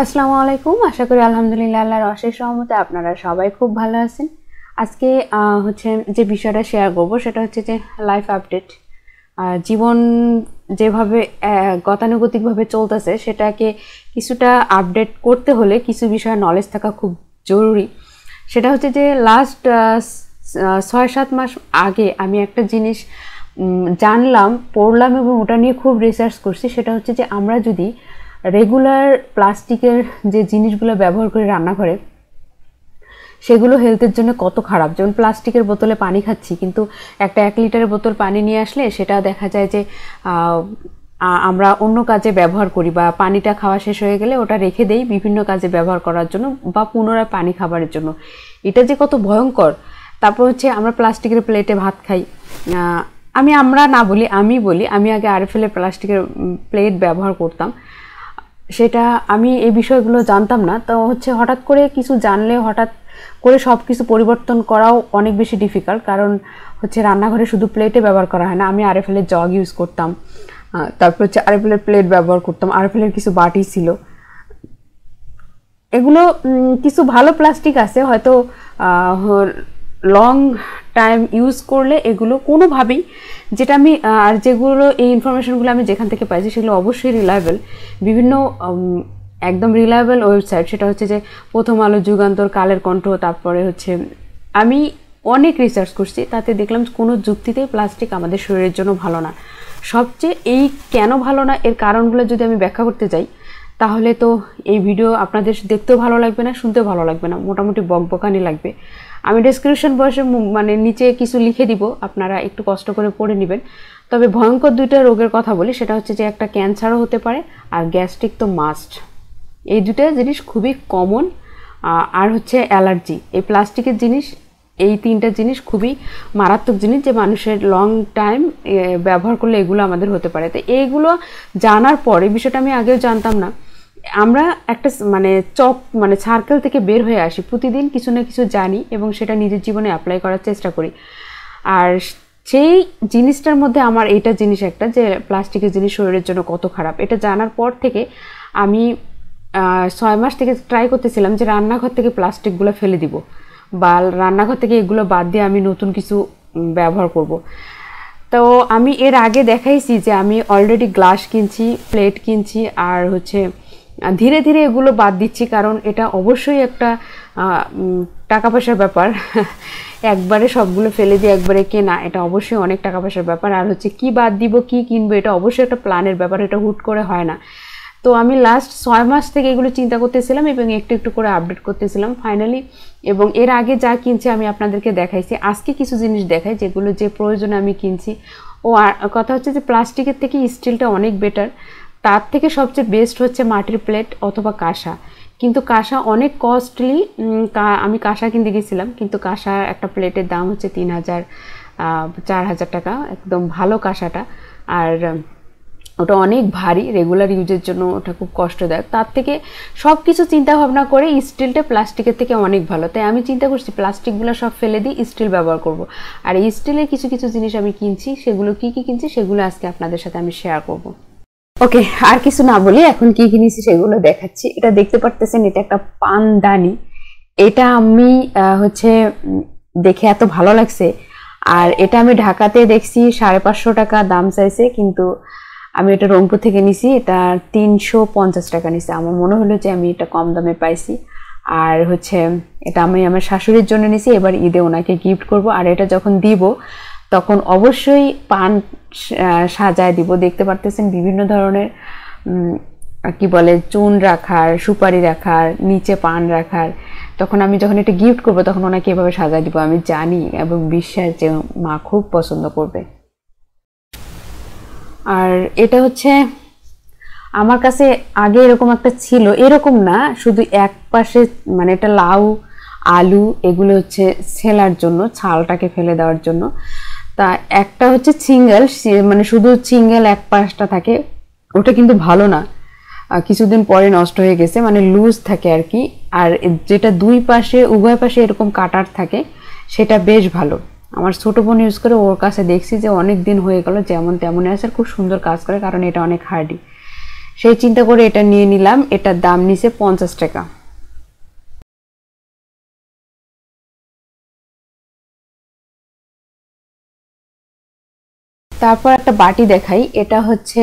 আসসালামু আলাইকুম। আশা করি আলহামদুলিল্লাহ আল্লাহর অশেষ রহমতে আপনারা সবাই খুব ভালো আছেন। আজকে হচ্ছে যে বিষয়টা শেয়ার করব সেটা হচ্ছে যে লাইফ আপডেট জীবন যেভাবে গতানুগতিকভাবে চলতেছে সেটাকে কিছুটা আপডেট করতে হলে কিছু বিষয়ে নলেজ থাকা খুব জরুরি। সেটা হচ্ছে যে লাস্ট ছয় সাত মাস আগে আমি একটা জিনিস জানলাম, পড়লাম এবং ওটা নিয়ে খুব রিসার্চ করছি। সেটা হচ্ছে যে আমরা যদি রেগুলার প্লাস্টিকের যে জিনিসগুলো ব্যবহার করি রান্নাঘরে সেগুলো হেলথের জন্য কত খারাপ। যেমন প্লাস্টিকের বোতলে পানি খাচ্ছি, কিন্তু একটা এক লিটারের বোতল পানি নিয়ে আসলে সেটা দেখা যায় যে আমরা অন্য কাজে ব্যবহার করি বা পানিটা খাওয়া শেষ হয়ে গেলে ওটা রেখে দেই বিভিন্ন কাজে ব্যবহার করার জন্য বা পুনরায় পানি খাবারের জন্য। এটা যে কত ভয়ঙ্কর। তারপর হচ্ছে আমরা প্লাস্টিকের প্লেটে ভাত খাই। আমি আমরা না বলি, আমি বলি, আমি আগে আরএফএলের প্লাস্টিকের প্লেট ব্যবহার করতাম। সেটা আমি এই বিষয়গুলো জানতাম না। তো হচ্ছে হঠাৎ করে কিছু জানলে, হঠাৎ করে সব কিছু পরিবর্তন করাও অনেক বেশি ডিফিকাল্ট কারণ হচ্ছে রান্নাঘরে শুধু প্লেটে ব্যবহার করা হয় না। আমি আরএফএলের জগ ইউজ করতাম তারপর হচ্ছে আরএফএলের প্লেট ব্যবহার করতাম আরএফএলের কিছু বাটি ছিল। এগুলো কিছু ভালো প্লাস্টিক আছে, হয়তো লং টাইম ইউজ করলে এগুলো কোনোভাবেই যেটা আমি আর যেগুলো এই ইনফরমেশনগুলো আমি যেখান থেকে পাইছি সেগুলো অবশ্যই রিলায়েবল বিভিন্ন একদম রিলায়েবল ওয়েবসাইট সেটা হচ্ছে যে প্রথম আলো যুগান্তর, কালের কণ্ঠ, তারপরে হচ্ছে আমি অনেক রিসার্চ করছি, তাতে দেখলাম কোনো যুক্তিতেই প্লাস্টিক আমাদের শরীরের জন্য ভালো না। সবচেয়ে এই কেন ভালো না, এর কারণগুলো যদি আমি ব্যাখ্যা করতে যাই, তাহলে তো এই ভিডিও আপনাদের দেখতেও ভালো লাগবে না, শুনতেও ভালো লাগবে না, মোটামুটি বকবকানি লাগবে। আমি ডেসক্রিপশন বয়সে মানে নিচে কিছু লিখে দিব, আপনারা একটু কষ্ট করে পড়ে নেবেন। তবে ভয়ঙ্কর দুইটা রোগের কথা বলি, সেটা হচ্ছে যে একটা ক্যান্সারও হতে পারে আর গ্যাস্ট্রিক তো মাস্ট এই দুটো জিনিস খুবই কমন আর হচ্ছে অ্যালার্জি এই প্লাস্টিকের জিনিস, এই তিনটা জিনিস খুবই মারাত্মক জিনিস যে মানুষের লং টাইম ব্যবহার করলে এগুলো আমাদের হতে পারে। তো এইগুলো জানার পর, বিষয়টা আমি আগেও জানতাম না আমরা একটা মানে চক মানে সার্কেল থেকে বের হয়ে আসি। প্রতিদিন কিছু না কিছু জানি এবং সেটা নিজের জীবনে অ্যাপ্লাই করার চেষ্টা করি। আর সেই জিনিসটার মধ্যে আমার এটা জিনিস একটা যে প্লাস্টিকের জিনিস শরীরের জন্য কত খারাপ। এটা জানার পর থেকে আমি ছয় মাস থেকে ট্রাই করতেছিলাম যে রান্নাঘর থেকে প্লাস্টিকগুলো ফেলে দিব বা রান্নাঘর থেকে এগুলো বাদ দিয়ে আমি নতুন কিছু ব্যবহার করব। তো আমি এর আগে দেখাইছি যে আমি অলরেডি গ্লাস কিনছি প্লেট কিনছি, আর হচ্ছে ধীরে ধীরে এগুলো বাদ দিচ্ছি কারণ এটা অবশ্যই একটা টাকা পয়সার ব্যাপার। একবারে সবগুলো ফেলে দিয়ে একবারে কেনা, এটা অবশ্যই অনেক টাকা পয়সার ব্যাপার। আর হচ্ছে কি বাদ দিব, কি কিনবো, এটা অবশ্যই একটা প্ল্যানের ব্যাপার, এটা হুট করে হয় না। তো আমি লাস্ট ছয় মাস থেকে এগুলো চিন্তা করতেছিলাম এবং একটু একটু করে আপডেট করতেছিলাম ফাইনালি এবং এর আগে যা কিনছি আমি আপনাদেরকে দেখাইছি। আজকে কিছু জিনিস দেখাই যেগুলো যে প্রয়োজনে আমি কিনছি। ও আর, কথা হচ্ছে যে প্লাস্টিকের থেকে স্টিলটা অনেক বেটার তার থেকে সবচেয়ে বেস্ট হচ্ছে মাটির প্লেট অথবা কাঁসা। কিন্তু কাঁসা অনেক কস্টলি আমি কাঁসা কিনতে গেছিলাম, কিন্তু কাঁসা একটা প্লেটের দাম হচ্ছে তিন হাজার চার হাজার টাকা, একদম ভালো কাঁসাটা। আর ওটা অনেক ভারী রেগুলার ইউজের জন্য ওটা খুব কষ্টদায়ক। তার থেকে সব কিছু চিন্তা ভাবনা করে স্টিলটা প্লাস্টিকের থেকে অনেক ভালো। তাই আমি চিন্তা করছি, প্লাস্টিকগুলো সব ফেলে দিয়ে স্টিল ব্যবহার করব। আর স্টিলের কিছু কিছু জিনিস আমি কিনছি, সেগুলো কি কি কিনছি, সেগুলো আজকে আপনাদের সাথে আমি শেয়ার করব। ওকে, আর কিছু না বলি, এখন কি কিনেছি সেগুলো দেখাচ্ছি। এটা দেখতে পারতেছেন, এটা একটা পানদানি। এটা আমি হচ্ছে দেখে এত ভালো লাগছে। আর এটা আমি ঢাকাতে দেখছি, সাড়ে পাঁচশো টাকা দাম চাইছে, কিন্তু আমি এটা রংপুর থেকে নিছি, এটা তিনশো পঞ্চাশ টাকা নিছি। আমার মনে হলো যে আমি এটা কম দামে পাইছি। আর হচ্ছে, এটা আমি আমার শাশুড়ির জন্য নিছি, এবার ঈদে ওনাকে গিফট করব। আর এটা যখন দিব, তখন অবশ্যই পান সাজায় দিব। দেখতে পারতেছেন বিভিন্ন ধরনের কি বলে, চুন রাখার, সুপারি রাখার, নিচে পান রাখার। তখন আমি যখন এটা গিফট করব, তখন ওনাকে এভাবে সাজায় দিব। আমি জানি এবং বিশ্বাস যে মা খুব পছন্দ করবে। আর এটা হচ্ছে, আমার কাছে আগে এরকম একটা ছিল। এরকম না, শুধু এক পাশে মানে এটা লাউ, আলু, এগুলো হচ্ছে ছেলার জন্য, ছালটাকে ফেলে দেওয়ার জন্য। তা একটা হচ্ছে সিঙ্গেল মানে শুধু সিঙ্গেল এক পাশটা থাকে, ওটা কিন্তু ভালো না। কিছুদিন পরে নষ্ট হয়ে গেছে মানে লুজ থাকে আর কি। আর যেটা দুই পাশে, উভয় পাশে এরকম কাটার থাকে, সেটা বেশ ভালো। আমার ছোট বোন ইউজ করে, ওর কাছে দেখছি যে অনেক দিন হয়ে গেল, যেমন তেমনই আছে আর খুব সুন্দর কাজ করে, কারণ এটা অনেক হার্ডি সেই চিন্তা করে এটা নিয়ে নিলাম, এটার দাম নিছে পঞ্চাশ টাকা। তারপর একটা বাটি দেখাই। এটা হচ্ছে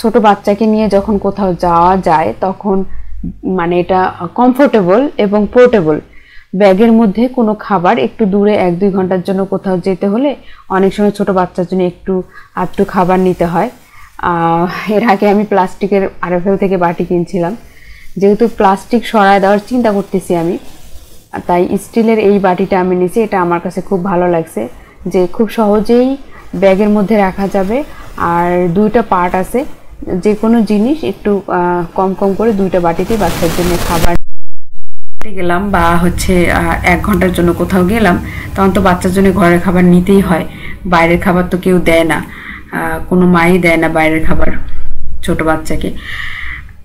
ছোট বাচ্চাকে নিয়ে যখন কোথাও যাওয়া যায় তখন মানে এটা কমফোর্টেবল এবং পোর্টেবল ব্যাগের মধ্যে কোনো খাবার একটু দূরে এক দুই ঘণ্টার জন্য কোথাও যেতে হলে অনেক সময় ছোট বাচ্চার জন্য একটু, আধটু খাবার নিতে হয়। এর আগে আমি প্লাস্টিকের আরএফএল থেকে বাটি কিনছিলাম। যেহেতু প্লাস্টিক সরায় দেওয়ার চিন্তা করতেছি আমি, তাই স্টিলের এই বাটিটা আমি নিয়েছি এটা আমার কাছে খুব ভালো লাগছে। যে খুব সহজেই ব্যাগের মধ্যে রাখা যাবে। আর দুইটা পার্ট আছে। যে কোনো জিনিস একটু কম কম করে দুইটা বাটিতে বাচ্চার জন্য খাবার গেলাম বা হচ্ছে এক ঘণ্টার জন্য কোথাও গেলাম, তখন তো বাচ্চার জন্য ঘরের খাবার নিতেই হয়। বাইরের খাবার তো কেউ দেয় না। কোনো মাই দেয় না বাইরের খাবার ছোট বাচ্চাকে।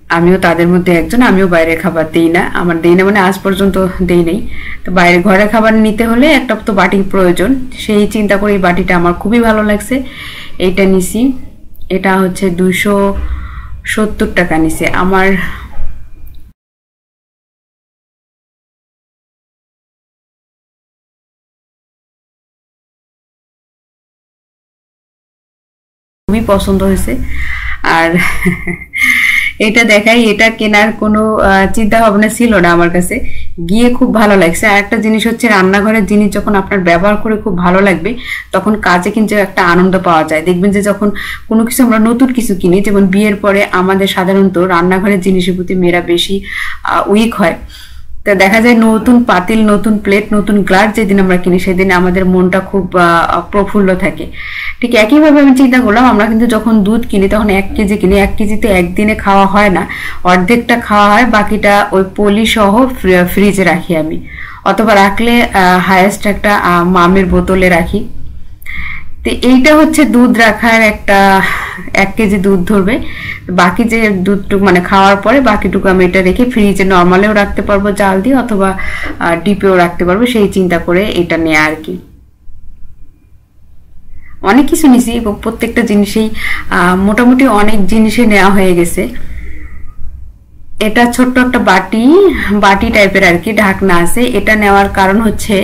আমিও তাদের মধ্যে একজন, আমিও বাইরে খাবার দিই না। আমার দিই না মানে আজ পর্যন্ত দেই নেই। তো বাইরে ঘরের খাবার নিতে হলে একটা তো বাটির প্রয়োজন। সেই চিন্তা করে এই বাটিটা আমার খুবই ভালো লাগছে। এইটা নিছি। এটা হচ্ছে দুশো সত্তর টাকা নিছে। আমার খুবই পছন্দ হয়েছে। আর এটা দেখাই, এটা কেনার কোনো চিন্তা ভাবনা ছিল না আমার কাছে। গিয়ে খুব ভালো লাগছে। আর একটা জিনিস হচ্ছে, রান্নাঘরের জিনিস যখন আপনার ব্যবহার করে খুব ভালো লাগবে, তখন কাজে কিন্তু একটা আনন্দ পাওয়া যায়। দেখবেন যে যখন কোনো কিছু আমরা নতুন কিছু কিনি, যেমন বিয়ের পরে আমাদের সাধারণত রান্নাঘরের জিনিসের প্রতি মেয়েরা বেশি উইক হয়। তা দেখা যায় নতুন পাতিল, নতুন প্লেট নতুন গ্লাস যেদিন আমরা কিনি, সেদিন আমাদের মনটা খুব প্রফুল্ল থাকে। ঠিক একইভাবে আমি চিন্তা করলাম, আমরা কিন্তু যখন দুধ কিনি, তখন এক কেজি কিনি। এক কেজিতে একদিনে খাওয়া হয় না। অর্ধেকটা খাওয়া হয়, বাকিটা ওই পলি সহ ফ্রিজে রাখি আমি। অথবা রাখলে হায়েস্ট একটা মামের বোতলে রাখি। তো এইটা হচ্ছে দুধ রাখার একটা, এক কেজি দুধ ধরবে। বাকি যে দুধটুকু মানে খাওয়ার পরে বাকিটুকু আমি এটা রেখে ফ্রিজে নর্মালেও রাখতে পারব জাল দিয়ে অথবা ডিপেও রাখতে পারব, সেই চিন্তা করে এটা নেয়া আর কি। অনেক কিছু নিছি প্রত্যেকটা জিনিসেই মোটামুটি অনেক জিনিসে নেওয়া হয়ে গেছে। এটা ছোট্ট একটা বাটি বাটি টাইপের আর কি ঢাকনা আছে। এটা নেওয়ার কারণ হচ্ছে,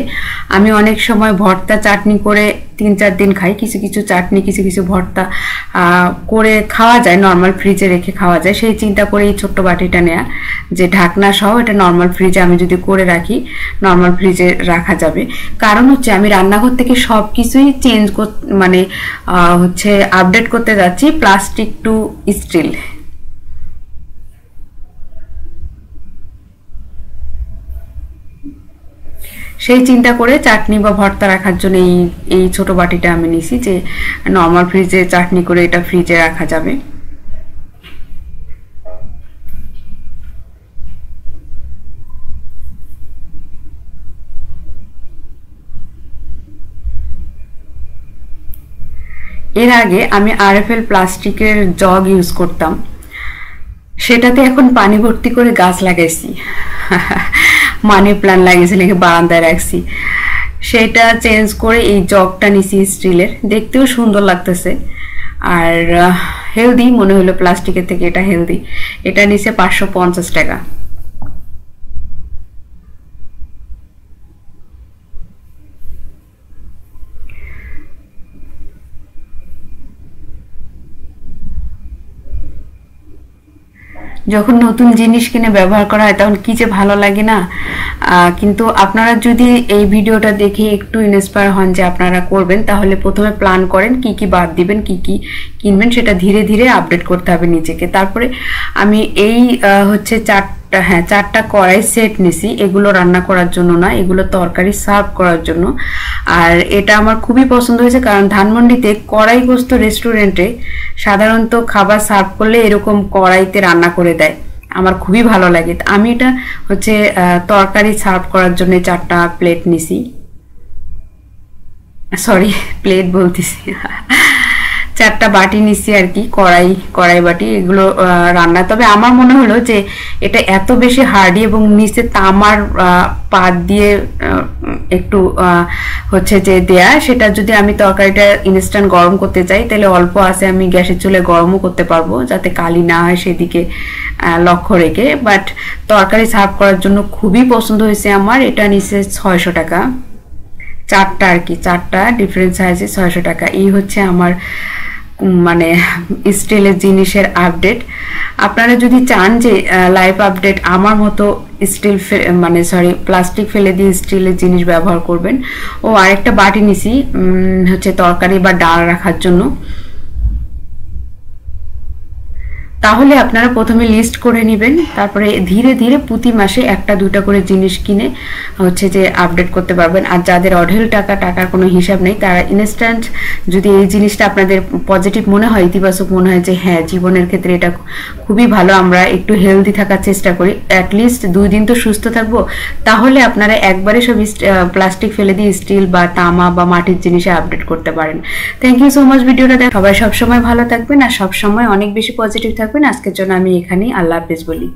আমি অনেক সময় ভর্তা চাটনি করে তিন চার দিন খাই, কিছু কিছু চাটনি, কিছু কিছু ভর্তা করে খাওয়া যায় নর্মাল ফ্রিজে রেখে খাওয়া যায়। সেই চিন্তা করে এই ছোট্ট বাটিটা নেয়া। যে ঢাকনা সহ এটা নর্মাল ফ্রিজে আমি যদি করে রাখি নর্মাল ফ্রিজে রাখা যাবে। কারণ হচ্ছে, আমি রান্নাঘর থেকে সব কিছুই চেঞ্জ মানে হচ্ছে আপডেট করতে যাচ্ছি প্লাস্টিক টু স্টিল সেই চিন্তা করে চাটনি বা ভর্তা রাখার জন্য এই এই ছোট বাটিটা আমি নিছি যে নর্মাল ফ্রিজে চাটনি করে এটা ফ্রিজে রাখা যাবে। এর আগে আমি আরএফএল প্লাস্টিকের জগ ইউজ করতাম। সেটাতে এখন পানি ভর্তি করে গাছ লাগাইছি। মানি প্ল্যান লাগিয়েছে নাকি বারান্দায় রাখছি। সেটা চেঞ্জ করে এই জগটা নিছি স্টিলের দেখতেও সুন্দর লাগতেছে। আর হেলদি মনে হলো প্লাস্টিকের থেকে এটা হেলদি এটা নিচে পাঁচশো পঞ্চাশ টাকা। যখন নতুন জিনিস কিনে ব্যবহার করা হয়, তখন কি যে ভালো লাগে না? কিন্তু আপনারা যদি এই ভিডিওটা দেখে একটু ইন্সপায়ার হন যে আপনারা করবেন, তাহলে প্রথমে প্ল্যান করেন কি কি বাদ দিবেন, কি কি কিনবেন, সেটা ধীরে ধীরে আপডেট করতে হবে নিজেকে। তারপরে আমি এই হচ্ছে চার চারটা হ্যাঁ চারটা কড়াই সেট নিছি। এগুলো রান্না করার জন্য না, এগুলো তরকারি সার্ভ করার জন্য। আর এটা আমার খুবই পছন্দ হয়েছে কারণ ধানমন্ডিতে কড়াইগ্রস্ত রেস্টুরেন্টে সাধারণত খাবার সার্ভ করলে এরকম কড়াইতে রান্না করে দেয়। আমার খুবই ভালো লাগে। আমি এটা হচ্ছে তরকারি সার্ভ করার জন্য চারটা প্লেট নিছি। সরি প্লেট বলতেছি। চারটা বাটি নিচ্ছি আর কি, কড়াই কড়াই বাটি, এগুলো রান্না। তবে আমার মনে হলো যে এটা এত বেশি হার্ডি এবং নিচে তামার পাত দিয়ে একটু হচ্ছে যে দেয়া, সেটা যদি আমি তরকারিটা ইনস্ট্যান্ট গরম করতে চাই, তাহলে অল্প আছে আমি গ্যাসের চুলে গরমও করতে পারব, যাতে কালি না হয় সেদিকে লক্ষ্য রেখে। বাট তরকারি সার্ভ করার জন্য খুবই পছন্দ হয়েছে আমার, এটা নিচে ছয়শো টাকা। চারটা আর কি, চারটা ডিফারেন্ট সাইজে ছয়শো টাকা। এই হচ্ছে আমার মানে স্টিলের জিনিসের আপডেট আপনারা যদি চান যে লাইভ আপডেট আমার মতো স্টিল মানে সরি প্লাস্টিক ফেলে দিয়ে স্টিলের জিনিস ব্যবহার করবেন। ও আরেকটা বাটি নিছি হচ্ছে তরকারি বা ডাল রাখার জন্য। তাহলে আপনারা প্রথমে লিস্ট করে নেবেন, তারপরে ধীরে ধীরে প্রতি মাসে একটা দুটা করে জিনিস কিনে, হচ্ছে যে আপডেট করতে পারবেন। আর যাদের অঢেল টাকা, টাকার কোনো হিসাব নেই, তারা ইনস্ট্যান্ট যদি এই জিনিসটা আপনাদের পজিটিভ মনে হয়, ইতিবাচক মনে হয় যে হ্যাঁ জীবনের ক্ষেত্রে এটা খুবই ভালো, আমরা একটু হেলদি থাকার চেষ্টা করি। অ্যাটলিস্ট দুই দিন তো সুস্থ থাকব। তাহলে আপনারা একবারে সব প্লাস্টিক ফেলে দিয়ে স্টিল বা তামা বা মাটির জিনিসে আপডেট করতে পারেন। থ্যাংক ইউ সো মাচ ভিডিওটা দেখ সবাই সবসময় ভালো থাকবেন, আর সবসময় অনেক বেশি পজিটিভ থাকবেন। আজকের জন্য আমি এখানেই আল্লাহ হাফিজ বলি।